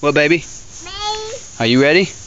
What, baby? Me. Are you ready?